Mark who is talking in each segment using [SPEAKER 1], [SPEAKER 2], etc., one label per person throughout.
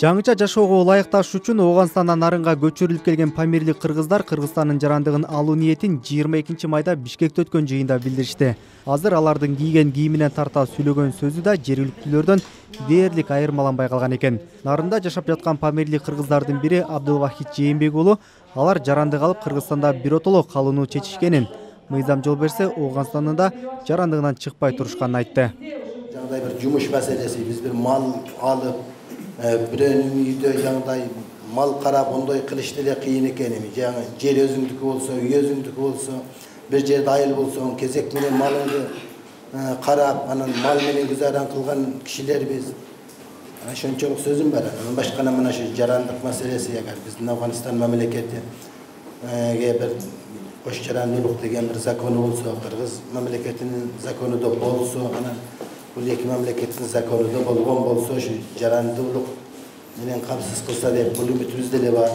[SPEAKER 1] жаңыча жашоого ылайыкташуу үчүн ооганстандан нарынга көчүрүлүп келген памирлик кыргыздар кыргызстандын жарандыгын алуу ниетин жыйырма экинчи майда бишкекте өткөн жыйында билдиришти. Азыр алардын кийген кийиминен тарта сүйлөгөн сөзү да жергиликтүүлөрдөн дээрлик айырмаланбай калган экен. Нарында жашап жаткан памирлик кыргыздардын бири абдылвахит жээнбек уулу алар жарандык алып кыргызстанда биротоло калууну чечишкенин мыйзам жол берсе ооганстандын да жарандыгынан чыкпай турушканын айтты.
[SPEAKER 2] Жаңағыдай бір жұмыс мәселесі біз бір мал алып біреуінің үйде жаңағыдай мал қарап ондай қылышты эле қиын екен эми жаңы жер өзүңдүкү болсо үй өзүңдүкү болсо бир жерде айыл болсоң кезек менен малыңды карап анан мал менен гүзаран кылган кишилербиз ошончолук сөзүм бар анан башкана мына ушу жарандык маселеси эгер биздин афганистан мамлекетиге бир кош жарандуулук деген бир закону болсо кыргыз мамлекетинин закону да болсо анан бул эки мамлекеттин закону да болгон болсо ушу жарандуулук менен камсыз кылса деп бул үмүтүбүз деле бар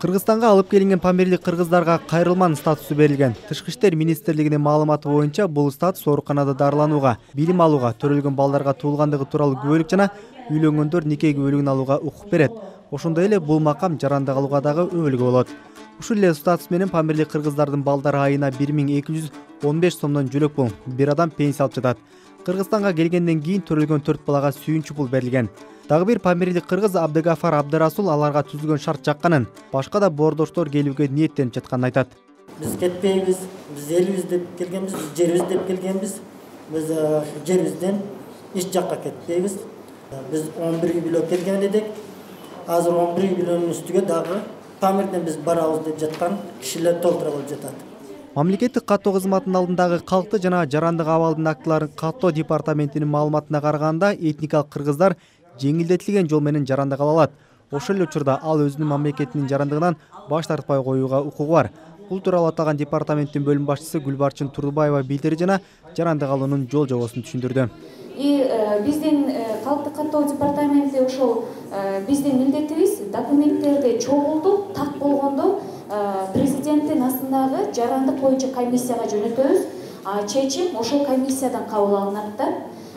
[SPEAKER 1] кыргызстанга алып келинген памирлик кыргыздарга кайрылман статусу берилген тышкы иштер министрлигинин маалыматы боюнча бул статус ооруканада дарыланууга билим алууга төрөлгөн балдарга туулгандыгы тууралуу күбөлүк жана үйлөнгөндөр нике күбөлүгүн алууга укук берет ошондой эле бул макам жарандык алууга дагы өбөлгө болот ушул эле статус менен памирлик кыргыздардын балдары айына бир миң эки жүз он беш сомдон жөлөк пул бир адам пенсия алып жатат кыргызстанга келгенден кийин төрөлгөн төрт балага сүйүнчү пул берилген дагы бир памирлик кыргыз абдыгафар абдырасул аларга түзүлгөн шарт жакканын башка да боордоштор келүүгө ниеттенип жатканын айтат
[SPEAKER 3] биз кетпейбиз биз элибиз деп келгенбиз биз жерибиз деп келгенбиз биз жерибизден эч жакка кетпейбиз биз он бир үй бүлө келген элек азыр он бир үй бүлөнүн үстүгө дагы памирден биз барабыз деп жаткан кишилер толтура болуп жатат
[SPEAKER 1] мамлекеттик каттоо кызматынын алдындагы калкты жана жарандык абалдын актыларын каттоо департаментинин маалыматына караганда этникалык кыргыздар жеңилдетилген жол менен жарандык ала алат ошол эле учурда ал өзүнүн мамлекетинин жарандыгынан баш тартпай коюуга укугу бар. Бул тууралуу аталган департаменттин бөлүм башчысы гүлбарчын турдубаева билдирди жана жарандык алуунун жол жобосун түшүндүрдү
[SPEAKER 4] и э, биздин э, калкты каттоо департаменти ошол э, биздин милдетибиз документтерди чогултуп жарандык боюнча комиссияга жөнөтөбүз. Чечим ошол комиссиядан кабыл алынат да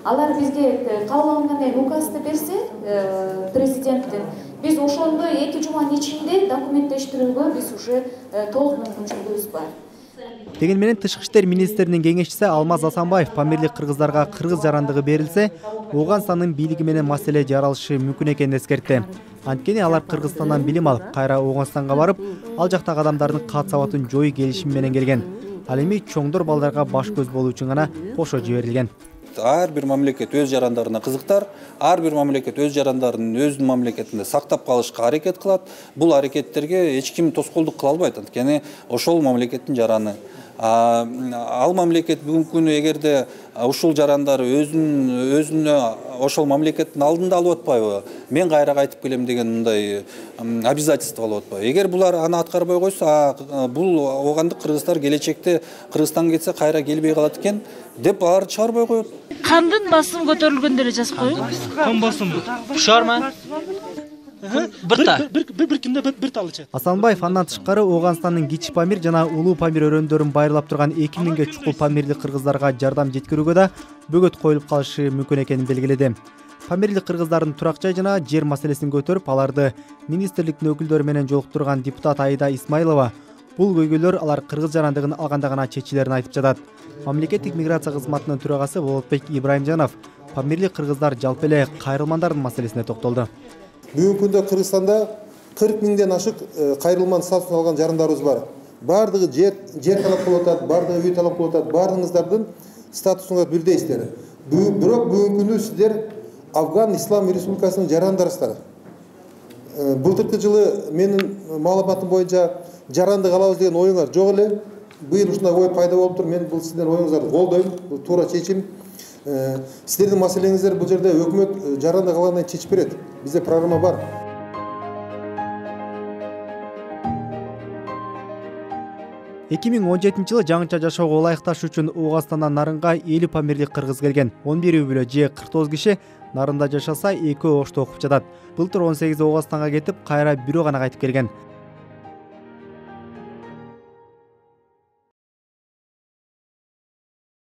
[SPEAKER 4] алар бизге э, кабыл алынгандан кийин указды берсе э, президенттин биз ошондо эки жуманын ичинде документтештирүүгө биз уже э, толук мүмкүнчүлүгүбүз бар.
[SPEAKER 1] Дегени менен тышкы иштер министринин кеңешчиси алмаз асанбаев памирлик кыргыздарга кыргыз жарандыгы берилсе ооганстандын бийлиги менен маселе жаралышы мүмкүн экенин эскертти анткени алар кыргызстандан билим алып кайра ооганстанга барып ал жактагы адамдардын кат сабатын жоюу келишими менен келген. Ал эми чоңдор балдарга баш көз болуу үчүн гана кошо жиберилген.
[SPEAKER 5] Ар бир мамлекет өз жарандарына кызыктар ар бир мамлекет өз жарандарын өзүнүн мамлекетинде сактап калышка аракет кылат. Бул аракеттерге эч ким тоскоолдук кыла албайт. Анткени ошол мамлекеттин жараны. Ал мамлекет бүгүнкү күнү эгерде ушул жарандар өзүнүн өзүнө ошол мамлекеттин алдында алып атпайбы мен кайра кайтып келем деген мындай обязательство алып атпайбы эгер булар аны аткарбай койсо бул оогандык кыргыздар келечекте кыргызстанга кетсе кайра келбей калат экен деп аларды чыгарбай коет
[SPEAKER 6] кандын басымы көтөрүлгөн эле жазып коюңу
[SPEAKER 7] кан басымы
[SPEAKER 6] ушарма та
[SPEAKER 7] тал ичет
[SPEAKER 1] асанбаев андан тышкары ооганстандын кичи памир жана улуу памир өрөөндөрүн байырлап турган эки миңге чукул памирлик кыргыздарга жардам жеткирүүгө да бөгөт коюлуп калышы мүмкүн экенин белгиледи памирлик кыргыздардын турак жай жана жер маселесин көтөрүп аларды министрликтин өкүлдөрү менен жолуктурган депутат аида исмаилова бул көйгөйлөр алар кыргыз жарандыгын алганда гана чечилерин айтып жатат мамлекеттик миграция кызматынын төрагасы болотбек ибраимжанов памирлик кыргыздар жалпы эле кайрылмандардын маселесине токтолду
[SPEAKER 8] бүгүнкү күндө кыргызстанда кырк миңден ашык кайрылман статусун алган жарандарыбыз бар. Баардыгы жер талап кылып атат баардыгы үй талап кылып атат баардыгыңыздардын статусуңар бирдейсиздер бирок бүгүнкү күнү сиздер афган ислам республикасынын жарандарысыздар былтыркы жылы менин маалыматым боюнча жарандык алабыз деген оюңар жок эле. Быйыл ушундай ой пайда болуптур мен бул сиздердин оюңуздарды колдойм бул туура чечим сиздердин маселеңиздер бул жерде өкмөт жарандык алгандан чечип берет. Бізде программа бар.
[SPEAKER 1] Эки миң он жетинчи жылы жаңыча жашоого ылайыкташуу үчүн ооганстандан нарынга элүү памирлик кыргыз келген. Он бир үй бүлө же кырк тогуз киши нарында жашаса экөө ошто окуп жатат. Былтыр он сегизи ооганстанга кетип кайра бирөө гана кайтып келген